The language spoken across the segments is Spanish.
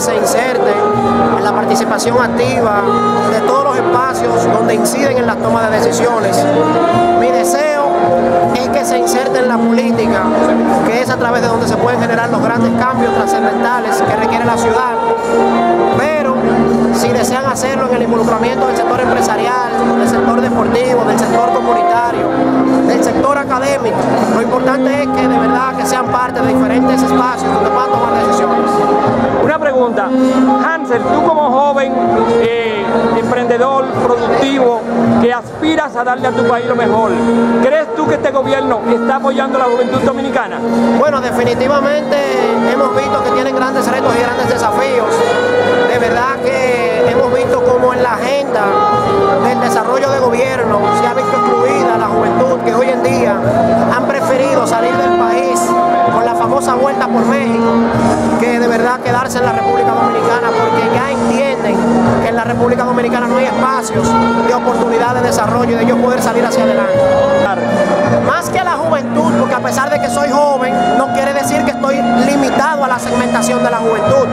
se inserte en la participación activa de todos los espacios donde inciden en la toma de decisiones. Mi deseo es que se inserte en la política, que es a través de donde se pueden generar los grandes cambios trascendentales que requiere la ciudad. Pero si desean hacerlo en el involucramiento del sector empresarial, del sector deportivo, del sector comunitario, del sector académico, lo importante es que de verdad que sean parte Tú como joven eh, emprendedor, productivo, que aspiras a darle a tu país lo mejor, ¿crees tú que este gobierno está apoyando a la juventud dominicana? Bueno, definitivamente hemos visto que tienen grandes retos y grandes desafíos. Famosa vuelta por México que de verdad quedarse en la República Dominicana porque ya entienden que en la República Dominicana no hay espacios de oportunidad de desarrollo y de ellos poder salir hacia adelante. Más que a la juventud, porque a pesar de que soy joven, no quiere decir que estoy limitado a la segmentación de la juventud.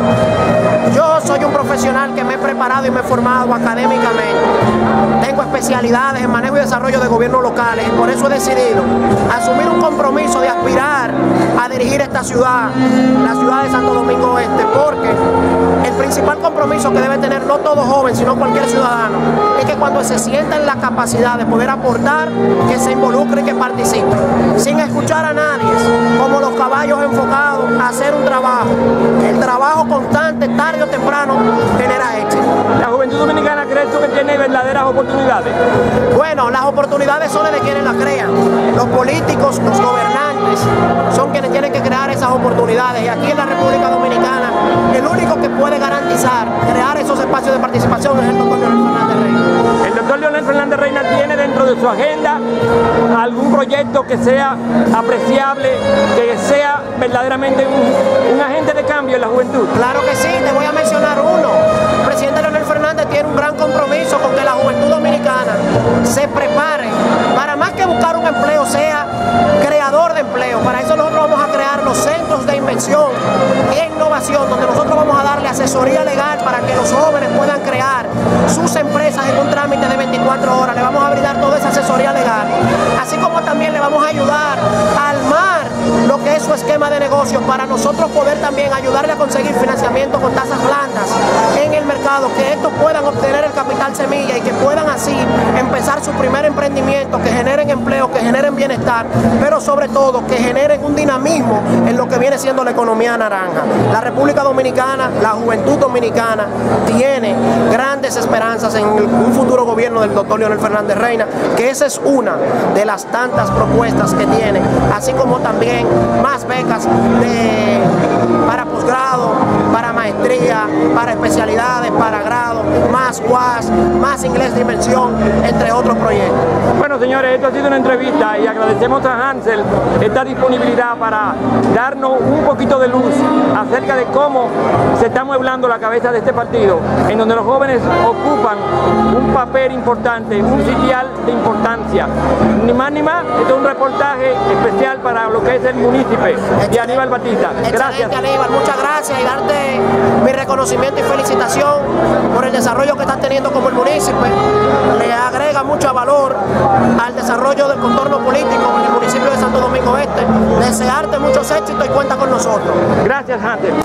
Yo soy un profesional que me he preparado y me he formado académicamente. Tengo especialidades en manejo desarrollo de gobiernos locales y por eso he decidido asumir un compromiso de aspirar a dirigir esta ciudad, la ciudad de Santo Domingo Este, porque el principal compromiso que debe tener no todo joven, sino cualquier ciudadano, es que cuando se sienta en la capacidad de poder aportar, que se involucre y que participe, sin escuchar a nadie, como los caballos enfocados a hacer un trabajo. Trabajo constante, tarde o temprano, genera éxito. ¿La juventud dominicana crees tú que tiene verdaderas oportunidades? Bueno, las oportunidades son de quienes las crean. Los políticos, los gobernantes, son quienes tienen que crear esas oportunidades. Y aquí en la República Dominicana, el único que puede garantizar crear esos espacios de participación es el doctor Leonel Fernández Reina. ¿El doctor Leonel Fernández Reina tiene dentro de su agenda algún proyecto que sea apreciable, que sea verdaderamente un, Claro que sí, te voy a mencionar uno. El presidente Leonel Fernández tiene un gran compromiso con que la juventud dominicana se prepare para más que buscar un empleo, sea creador de empleo. Para eso nosotros vamos a crear los centros de invención e innovación, donde nosotros vamos a darle asesoría legal para que los jóvenes puedan crear sus empresas en un trámite de 24 horas. Le vamos a brindar toda esa asesoría legal, así como también le vamos a ayudar a armar lo que es su esquema de negocios para nosotros poder también ayudarle a conseguir financiamiento con tasas blandas que estos puedan obtener el capital semilla y que puedan así empezar su primer emprendimiento, que generen empleo, que generen bienestar, pero sobre todo que generen un dinamismo en lo que viene siendo la economía naranja. La República Dominicana, la juventud dominicana tiene grandes esperanzas en un futuro gobierno del doctor Leonel Fernández Reina, que esa es una de las tantas propuestas que tiene, así como también más becas de, para más inglés de inversión, entre otros proyectos. Bueno, señores, esto ha sido una entrevista y agradecemos a Hansel esta disponibilidad para darnos un poquito de luz acerca de cómo se está mueblando la cabeza de este partido, en donde los jóvenes ocupan un papel importante, un sitial de importancia. Ni más ni más, esto es un reportaje especial para lo que es el municipio de Aníbal Batista. Gracias. Aníbal, muchas gracias reconocimiento y felicitación por el desarrollo que estás teniendo como el municipio. Le agrega mucho valor al desarrollo del contorno político en el municipio de Santo Domingo Este. Desearte muchos éxitos y cuenta con nosotros. Gracias, Hansel.